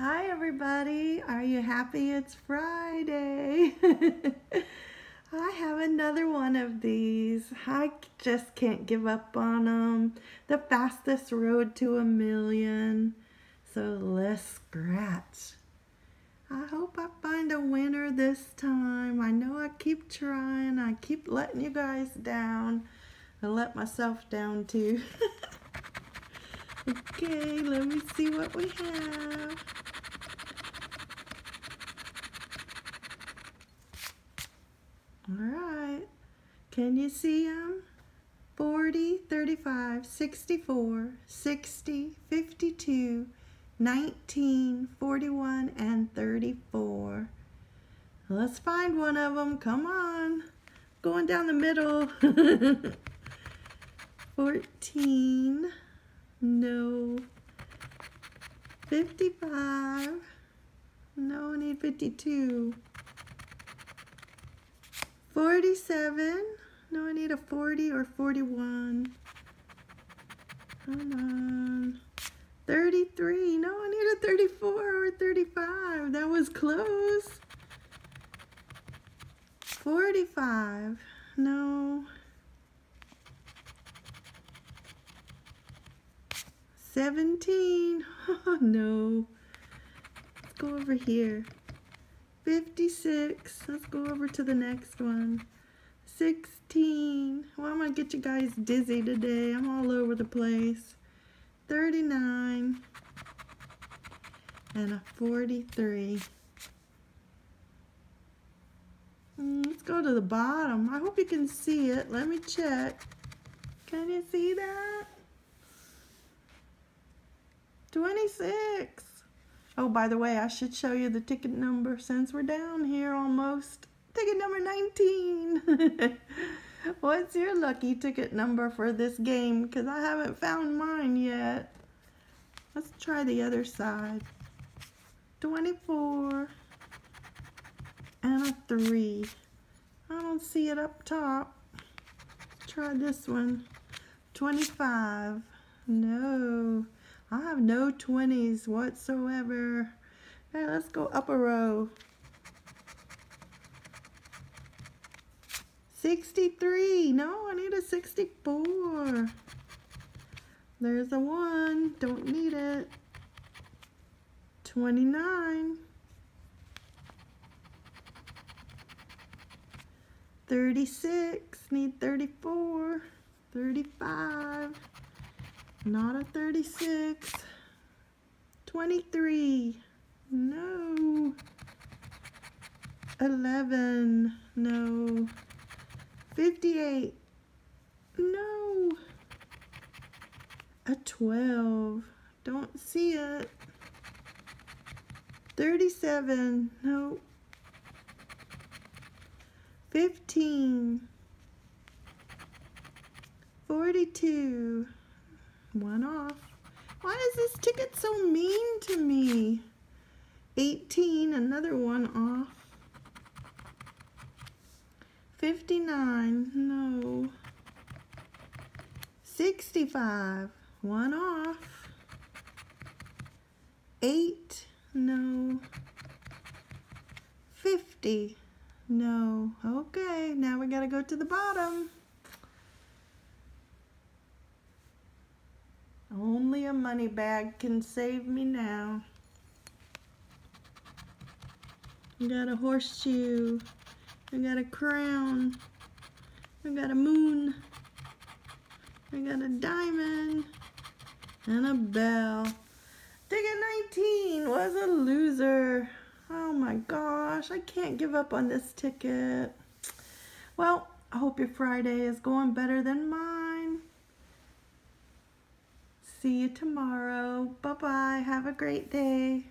Hi everybody, are you happy it's Friday? I have another one of these. I just can't give up on them. The fastest road to a million. So let's scratch. I hope I find a winner this time. I know I keep trying. I keep letting you guys down. I let myself down too. okay, let me see what we have. All right. Can you see them? 40, 35, 64, 60, 52, 19, 41, and 34. Let's find one of them. Come on. Going down the middle. 14. No. 55. No, I need 52. 47. No, I need a 40 or 41. Come on. 33. No, I need a 34 or 35. That was close. 45. No. 17. Oh, no. Let's go over here. 56. Let's go over to the next one. 16. Well, I'm going to get you guys dizzy today. I'm all over the place. 39. And a 43. Mm, let's go to the bottom. I hope you can see it. Let me check. Can you see that? 26. Oh, by the way, I should show you the ticket number since we're down here almost. Ticket number 19. What's your lucky ticket number for this game? Because I haven't found mine yet. Let's try the other side. 24 and a 3. I don't see it up top. Let's try this one. 25. No. I have no 20s whatsoever. Okay, let's go up a row. 63. No, I need a 64. There's a 1. Don't need it. 29. 36. Need 34. 35. Not a 36. 23. No. 11. No. 58. No. A 12. Don't see it. 37. No. 15. 42. One off. Why is this ticket so mean to me? 18, another one off. 59, no. 65, one off. 8, no. 50, no. Okay, now we gotta go to the bottom. A money bag can save me now. I got a horseshoe. I got a crown. I got a moon. I got a diamond. And a bell. Ticket 19 was a loser. Oh my gosh, I can't give up on this ticket. Well, I hope your Friday is going better than mine. See you tomorrow. Bye-bye. Have a great day.